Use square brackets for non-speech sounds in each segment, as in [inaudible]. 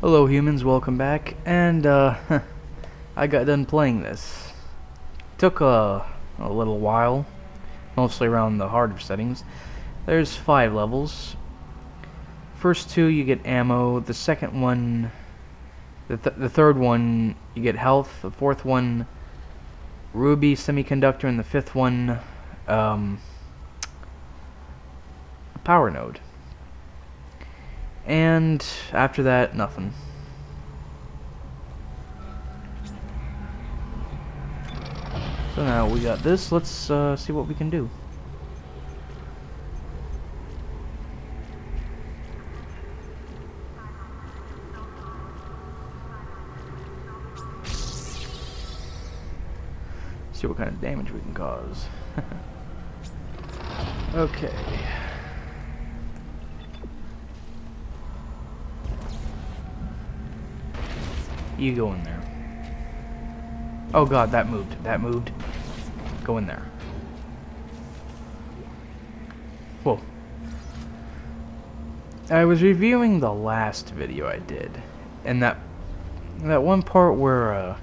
Hello humans, welcome back, and uh, [laughs] I got done playing this. Took a, a little while, mostly around the harder settings. There's five levels. First two you get ammo, the second one, the, th the third one you get health, the fourth one ruby semiconductor, and the fifth one um, power node. And after that, nothing. So now we got this, let's uh, see what we can do. See what kind of damage we can cause. [laughs] okay. You go in there. Oh god, that moved. That moved. Go in there. Whoa. I was reviewing the last video I did, and that that one part where uh,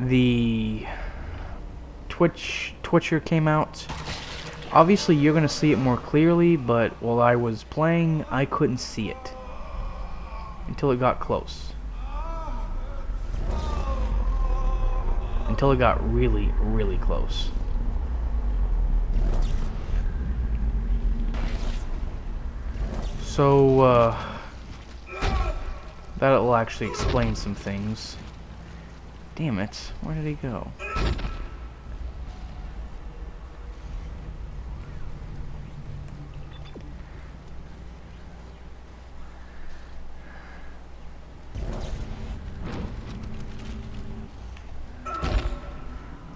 the Twitch Twitcher came out. Obviously, you're gonna see it more clearly, but while I was playing, I couldn't see it until it got close. Until it got really, really close. So, uh, that'll actually explain some things. Damn it, where did he go?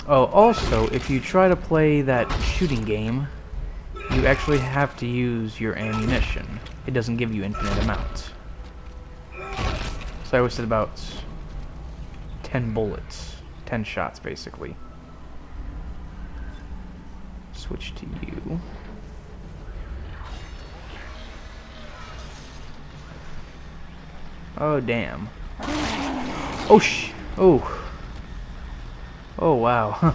Oh, also, if you try to play that shooting game, you actually have to use your ammunition. It doesn't give you infinite amounts. So I wasted about 10 bullets. 10 shots, basically. Switch to you. Oh, damn. Oh, sh... Oh. Oh, wow. [laughs]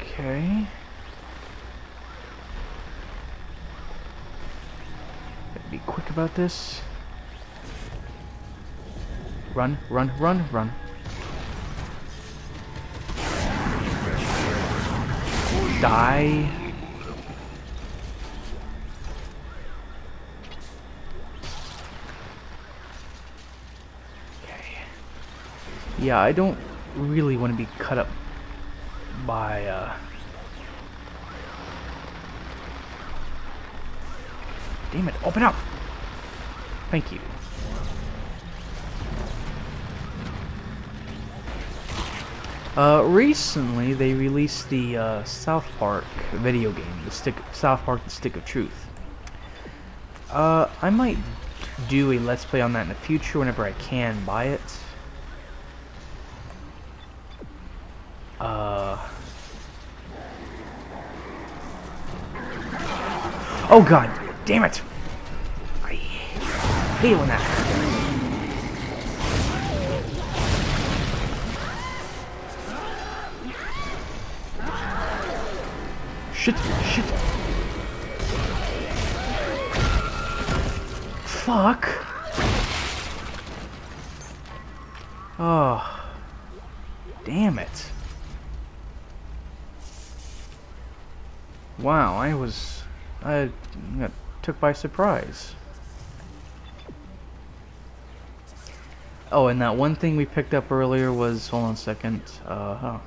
okay. Be quick about this. Run, run, run, run. Die. Yeah, I don't really want to be cut up by, uh... Damn it, open up! Thank you. Uh, recently they released the, uh, South Park video game, the Stick, South Park The Stick of Truth. Uh, I might do a Let's Play on that in the future whenever I can buy it. Uh. Oh god, damn it! I hate when that happens. Shit, shit. Fuck. Oh. Damn it. Wow, I was... I got took by surprise. Oh, and that one thing we picked up earlier was... Hold on a second. Uh, oh,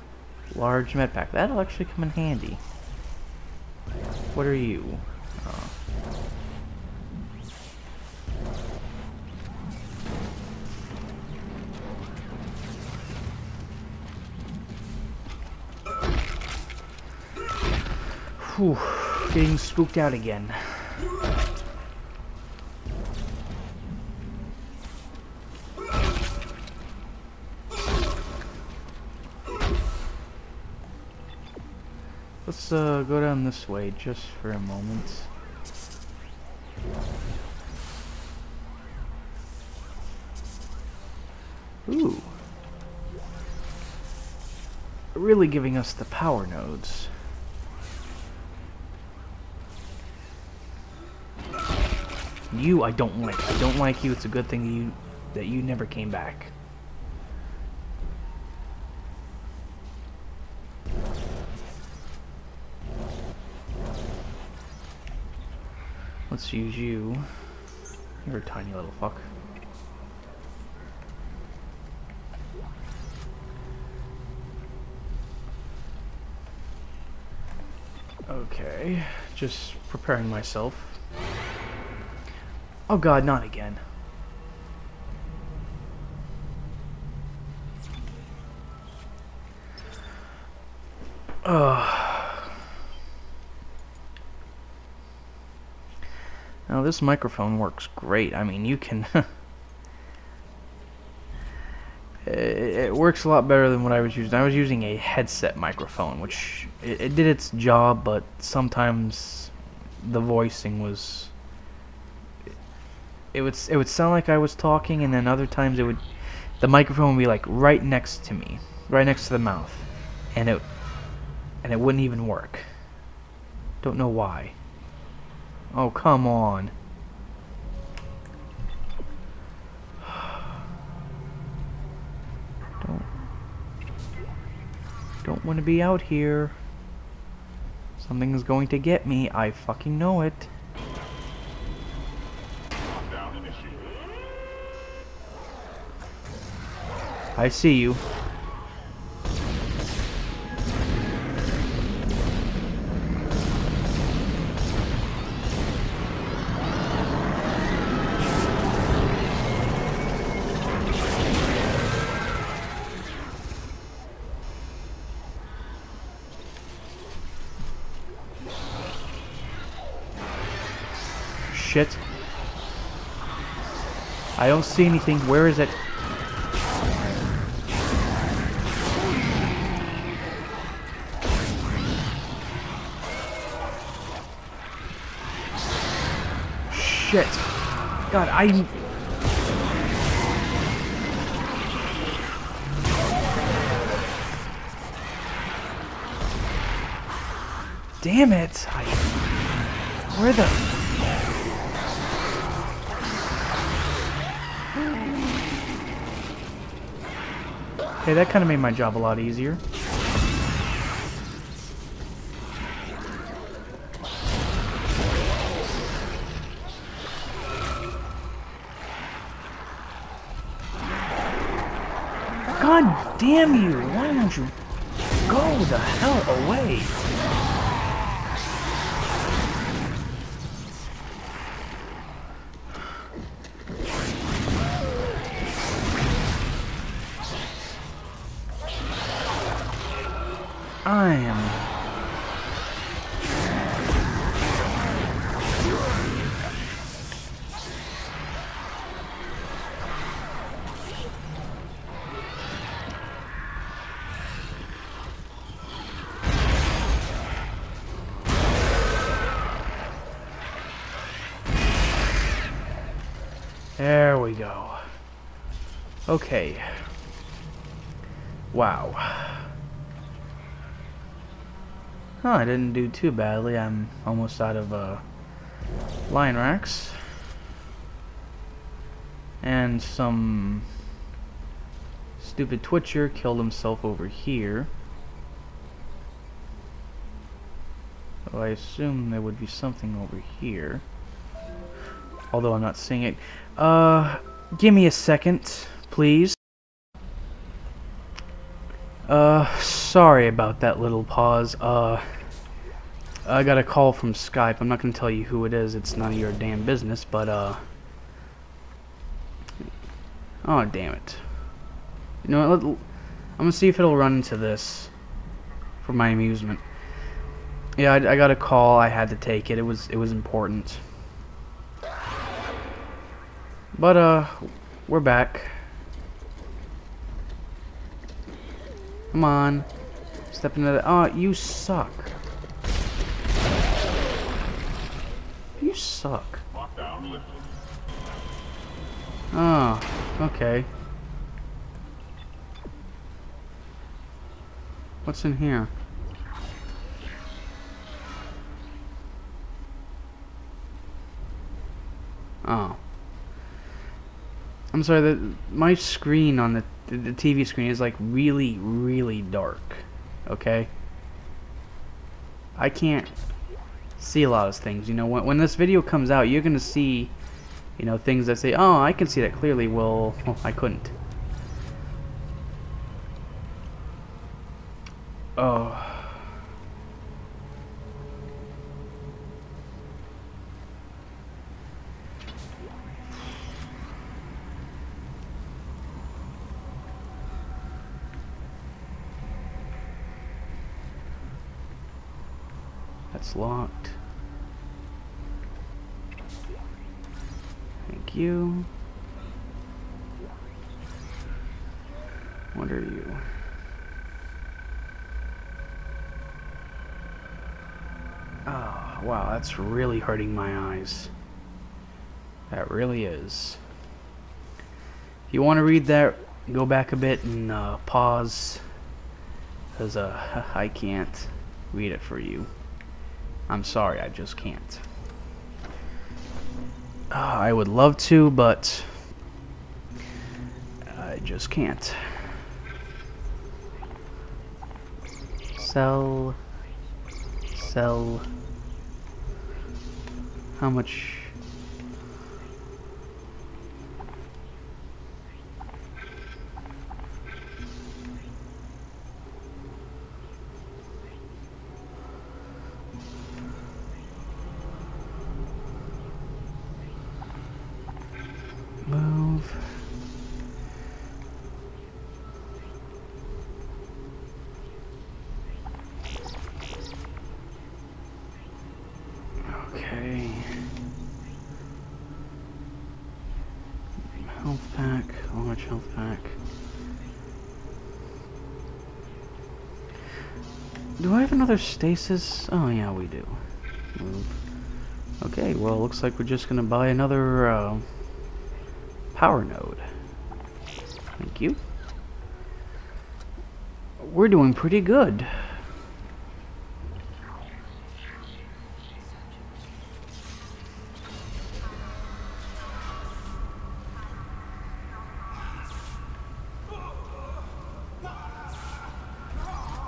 large med pack. That'll actually come in handy. What are you? Whew, getting spooked out again. Let's uh, go down this way just for a moment. Ooh. Really giving us the power nodes. You, I don't like. I don't like you. It's a good thing you that you never came back. Let's use you. You're a tiny little fuck. Okay, just preparing myself. Oh god, not again. Ugh. Now this microphone works great. I mean, you can... [laughs] it, works a lot better than what I was using. I was using a headset microphone, which it did its job, but sometimes the voicing was it would it would sound like I was talking, and then other times it would the microphone would be like right next to me, right next to the mouth, and it and it wouldn't even work. Don't know why. Oh come on. [sighs] Don't don't want to be out here. Something's going to get me. I fucking know it. I see you. Shit. I don't see anything. Where is it? shit. God, I... Damn it! I... Where the... Okay, that kind of made my job a lot easier. God damn you! Why don't you go the hell away? Am There we go. Okay. Wow. Oh, I didn't do too badly. I'm almost out of uh, line racks. And some stupid twitcher killed himself over here. So I assume there would be something over here although I'm not seeing it. Uh, give me a second, please. Uh, sorry about that little pause. Uh, I got a call from Skype. I'm not going to tell you who it is. It's none of your damn business, but, uh... Oh, damn it. You know what, I'm going to see if it'll run into this for my amusement. Yeah, I, I got a call. I had to take it. It was, it was important. But, uh, we're back. Come on. Step into the... Oh, you suck. You suck. Oh, okay. What's in here? Oh. I'm sorry, the, my screen on the the, the TV screen is like really, really dark. Okay? I can't see a lot of things. You know, when, when this video comes out, you're going to see, you know, things that say, oh, I can see that clearly. Well, well I couldn't. Oh. That's locked. Thank you. What are you? Oh, wow, that's really hurting my eyes. That really is. If you want to read that, go back a bit and uh, pause. Because uh, [laughs] I can't read it for you. I'm sorry, I just can't. Uh, I would love to, but I just can't. Sell. Sell. How much? Okay. Health pack, large health pack. Do I have another stasis? Oh yeah, we do. Okay, well, looks like we're just gonna buy another uh, power node. Thank you. We're doing pretty good.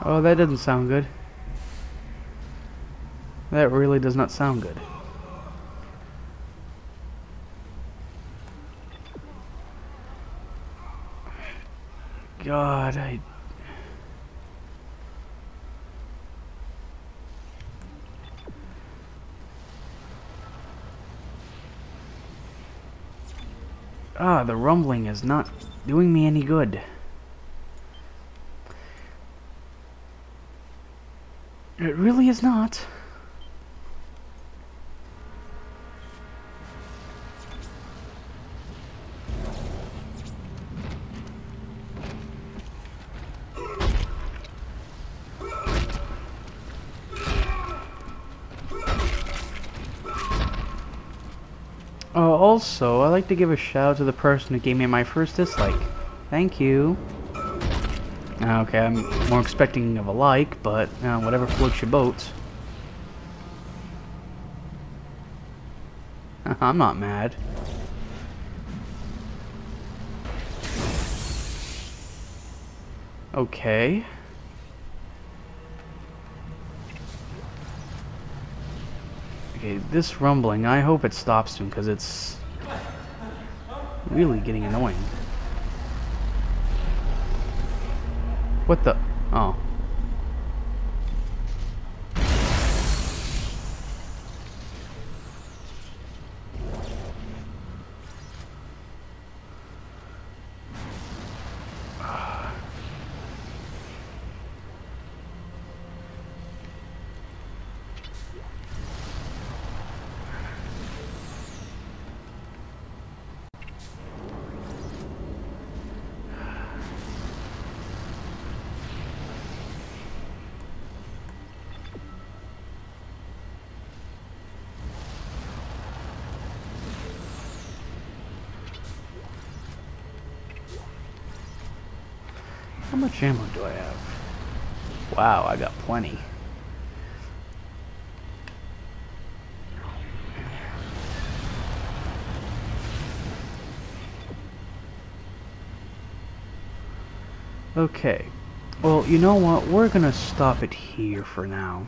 Oh, that doesn't sound good. That really does not sound good. God, I... Ah, the rumbling is not doing me any good. It really is not. Oh, also, I'd like to give a shout out to the person who gave me my first dislike. Thank you. Okay, I'm more expecting of a like, but uh, whatever floats your boat. [laughs] I'm not mad. Okay. Okay, this rumbling, I hope it stops soon, because it's really getting annoying. What the? Oh. How much ammo do I have? Wow, I got plenty. Okay. Well, you know what? We're gonna stop it here for now.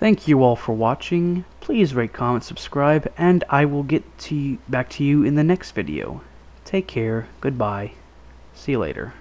Thank you all for watching. Please rate, comment, subscribe, and I will get to back to you in the next video. Take care. Goodbye. See you later.